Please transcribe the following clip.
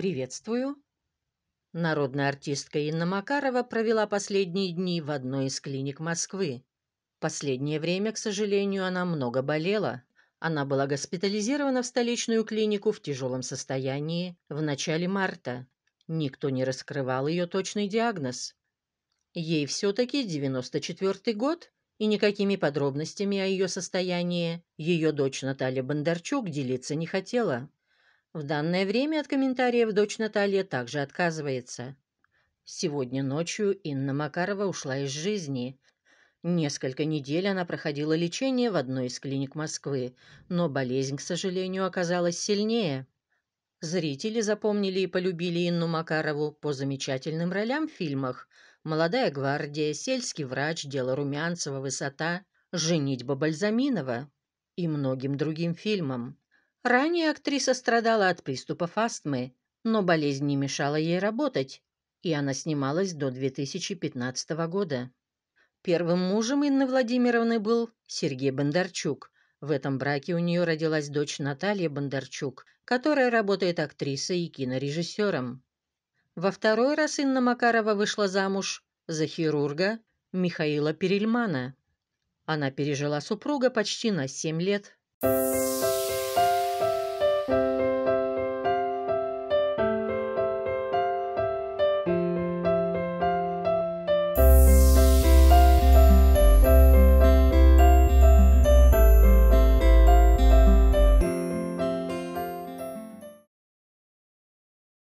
Приветствую. Народная артистка Инна Макарова провела последние дни в одной из клиник Москвы. Последнее время, к сожалению, она много болела. Она была госпитализирована в столичную клинику в тяжелом состоянии в начале марта. Никто не раскрывал ее точный диагноз. Ей все-таки 94 год, и никакими подробностями о ее состоянии ее дочь Наталья Бондарчук делиться не хотела. В данное время от комментариев дочь Наталья также отказывается. Сегодня ночью Инна Макарова ушла из жизни. Несколько недель она проходила лечение в одной из клиник Москвы, но болезнь, к сожалению, оказалась сильнее. Зрители запомнили и полюбили Инну Макарову по замечательным ролям в фильмах «Молодая гвардия», «Сельский врач», «Дело Румянцева», «Высота», «Женитьба Бальзаминова» и многим другим фильмам. Ранее актриса страдала от приступов астмы, но болезнь не мешала ей работать, и она снималась до 2015 года. Первым мужем Инны Владимировны был Сергей Бондарчук. В этом браке у нее родилась дочь Наталья Бондарчук, которая работает актрисой и кинорежиссером. Во второй раз Инна Макарова вышла замуж за хирурга Михаила Перельмана. Она пережила супруга почти на 7 лет.